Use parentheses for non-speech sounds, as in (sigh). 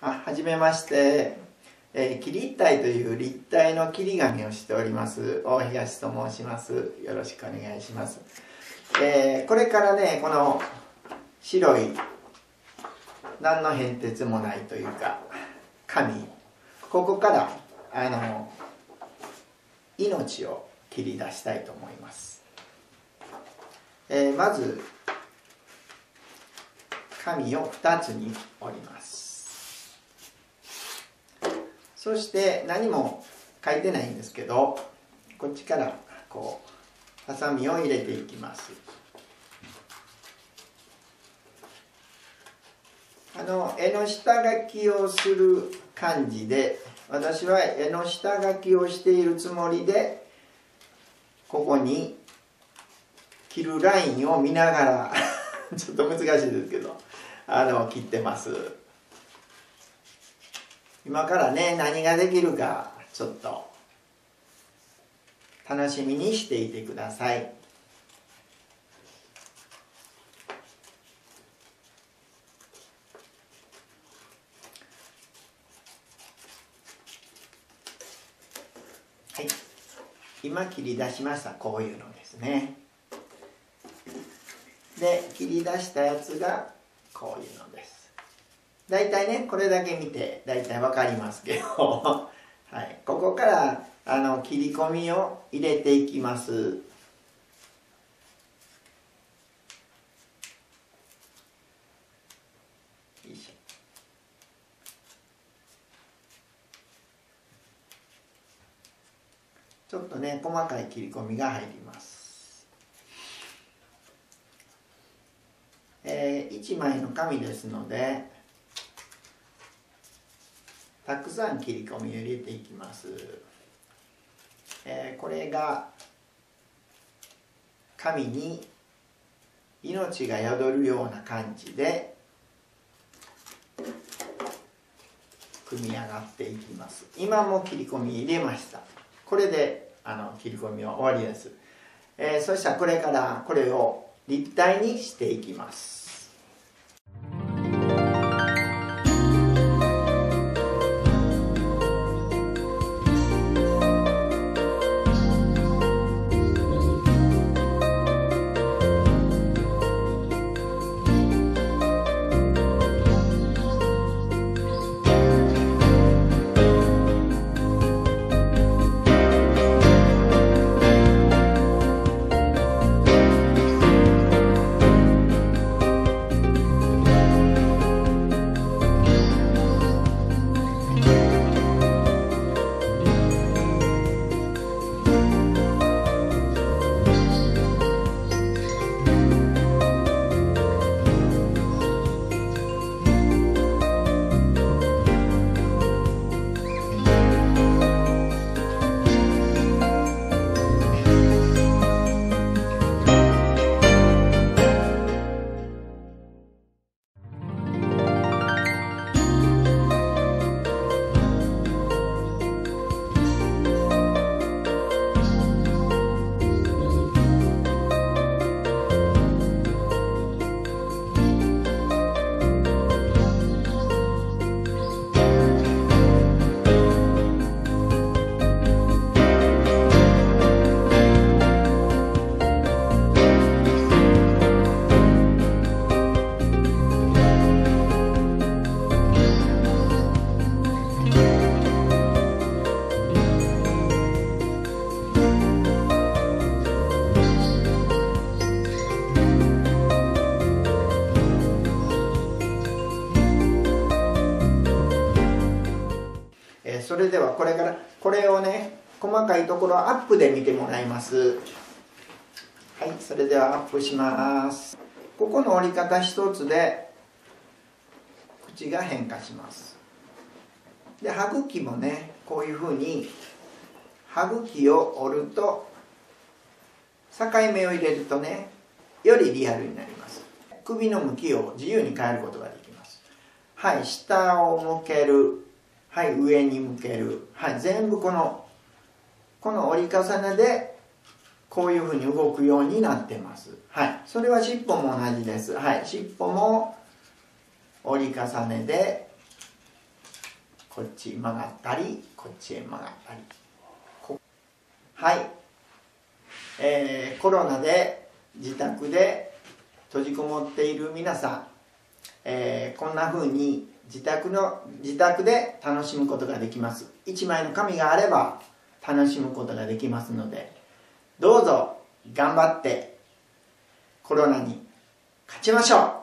あはじめまして、えー、切り体という立体の切り紙をしております。大東と申します。よろしくお願いします、えーこれからねこの白い何の変哲もないというか紙ここからあの命を切り出したいと思います、えーまず紙を2つに折ります。そして何も書いてないんですけどこっちからこうハサミを入れていきます。あの絵の下書きをする感じで私は絵の下書きをしているつもりでここに切るラインを見ながら (laughs) ちょっと難しいですけどあの切ってます。今からね何ができるかちょっと楽しみにしていてください。はい。今切り出しました。こういうのですね。で切り出したやつがこういうのです。大体ねこれだけ見て大体わかりますけど、(laughs) はい、ここからあの切り込みを入れていきます。ちょっとね細かい切り込みが入ります。えー、1枚の紙ですのでたくさん切り込みを入れていきます、えーこれが紙に命が宿るような感じで組み上がっていきます。今も切り込み入れました。これであの切り込みは終わりです、えーそしたらこれからこれを立体にしていきます。えーそれではこれからこれをね細かいところアップで見てもらいます。はいそれではアップします。ここの折り方一つで口が変化します。で歯茎もねこういうふうに歯茎を折ると境目を入れるとねよりリアルになります。首の向きを自由に変えることができます。はい下を向ける。はい上に向ける。はい全部このこの折り重ねでこういうふうに動くようになってます。はいそれは尻尾も同じです。はい尻尾も折り重ねでこっち曲がったりこっちへ曲がったり。はい、えー、コロナで自宅で閉じこもっている皆さん、えー、こんな風に自宅の自宅で楽しむことができます。1枚の紙があれば楽しむことができますのでどうぞ頑張ってコロナに勝ちましょう。